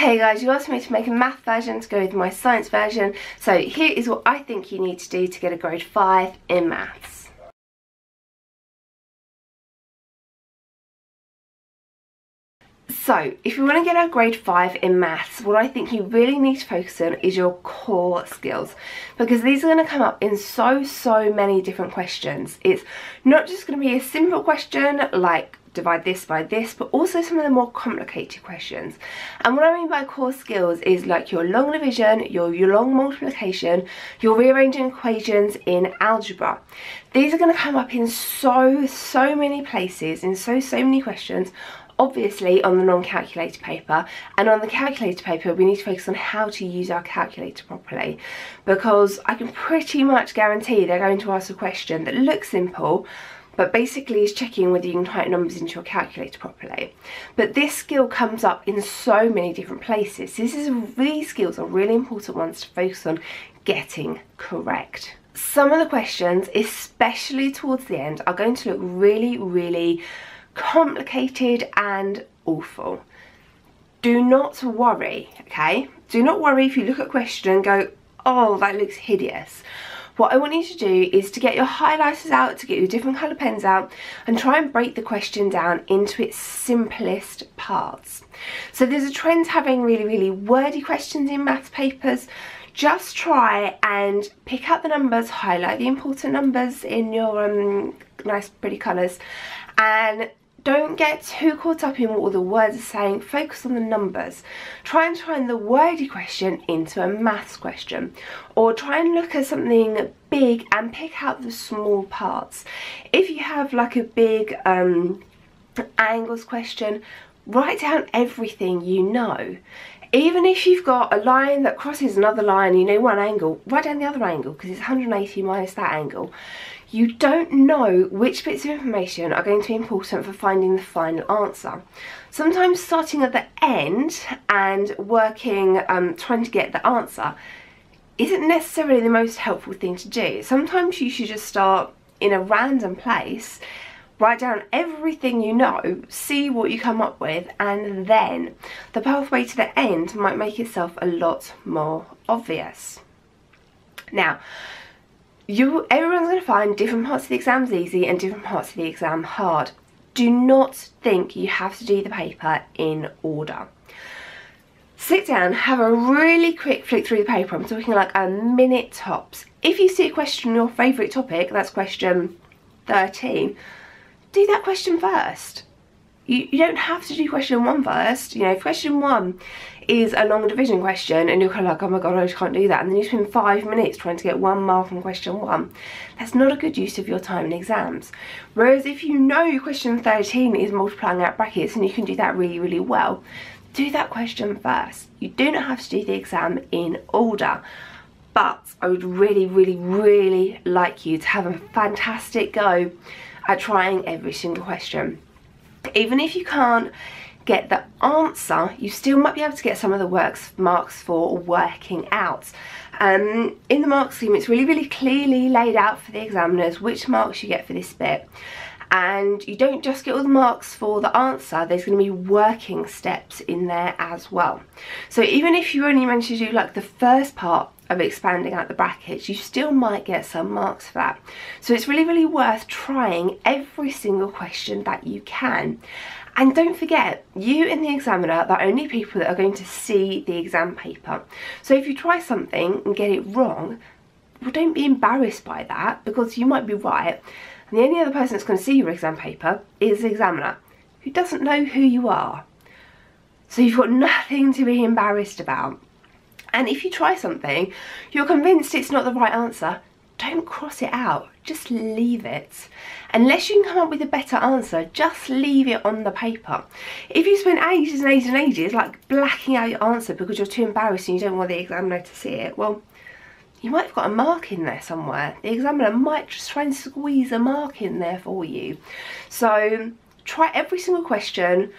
Hey guys, you asked me to make a math version to go with my science version. So here is what I think you need to do to get a grade 5 in maths. So, if you want to get a grade 5 in maths, what I think you really need to focus on is your core skills. Because these are going to come up in so, so many different questions. It's not just going to be a simple question like divide this by this, but also some of the more complicated questions. And what I mean by core skills is like your long division, your, your long multiplication, your rearranging equations in algebra. These are going to come up in so, so many places, in so, so many questions obviously on the non-calculator paper and on the calculator paper we need to focus on how to use our calculator properly because I can pretty much guarantee they're going to ask a question that looks simple but basically is checking whether you can type numbers into your calculator properly. But this skill comes up in so many different places. This is these skills are really important ones to focus on getting correct. Some of the questions, especially towards the end, are going to look really, really complicated and awful. Do not worry, okay? Do not worry if you look at a question and go, oh, that looks hideous. What I want you to do is to get your highlighters out, to get your different colour pens out and try and break the question down into its simplest parts. So there's a trend having really, really wordy questions in maths papers. Just try and pick out the numbers, highlight the important numbers in your um, nice pretty colours and don't get too caught up in what all the words are saying, focus on the numbers. Try and turn the wordy question into a maths question. Or try and look at something big and pick out the small parts. If you have like a big um, angles question, write down everything you know. Even if you've got a line that crosses another line, you know one angle, write down the other angle because it's 180 minus that angle you don't know which bits of information are going to be important for finding the final answer. Sometimes starting at the end and working, um, trying to get the answer isn't necessarily the most helpful thing to do. Sometimes you should just start in a random place, write down everything you know, see what you come up with, and then the pathway to the end might make itself a lot more obvious. Now, you everyone's going to find different parts of the exams easy and different parts of the exam hard. Do not think you have to do the paper in order. Sit down, have a really quick flick through the paper. I'm talking like a minute tops. If you see a question on your favourite topic, that's question 13, do that question first. You, you don't have to do question one first. You know, question one is a long division question and you're kind of like, oh my god, I just can't do that. And then you spend five minutes trying to get one mark on question one. That's not a good use of your time in exams. Whereas if you know question 13 is multiplying out brackets and you can do that really, really well, do that question first. You do not have to do the exam in order but I would really, really, really like you to have a fantastic go at trying every single question. Even if you can't get the answer, you still might be able to get some of the works marks for working out. Um, in the mark scheme, it's really, really clearly laid out for the examiners which marks you get for this bit. And you don't just get all the marks for the answer, there's going to be working steps in there as well. So even if you only manage to do like the first part of expanding out the brackets, you still might get some marks for that. So it's really, really worth trying every single question that you can. And don't forget, you and the examiner are the only people that are going to see the exam paper. So if you try something and get it wrong, well don't be embarrassed by that because you might be right. And the only other person that's going to see your exam paper is the examiner, who doesn't know who you are. So you've got nothing to be embarrassed about. And if you try something, you're convinced it's not the right answer, don't cross it out, just leave it. Unless you can come up with a better answer, just leave it on the paper. If you spend ages and ages and ages like blacking out your answer because you're too embarrassed and you don't want the examiner to see it, well, you might have got a mark in there somewhere. The examiner might just try and squeeze a mark in there for you. So try every single question,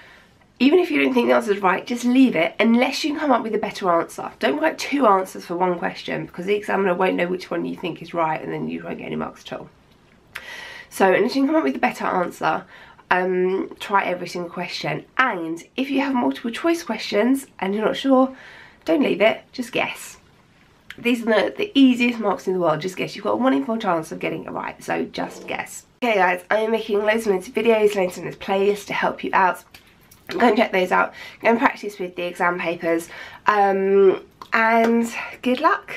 even if you don't think the answer is right, just leave it unless you come up with a better answer. Don't write two answers for one question because the examiner won't know which one you think is right and then you won't get any marks at all. So unless you can come up with a better answer, um, try every single question. And if you have multiple choice questions and you're not sure, don't leave it, just guess. These are the, the easiest marks in the world, just guess. You've got a 1 in 4 chance of getting it right, so just guess. Okay guys, I'm making loads and loads of videos, loads and loads of playlists to help you out. Go and check those out. Go and practice with the exam papers. Um, and good luck.